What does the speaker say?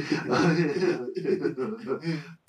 すいません。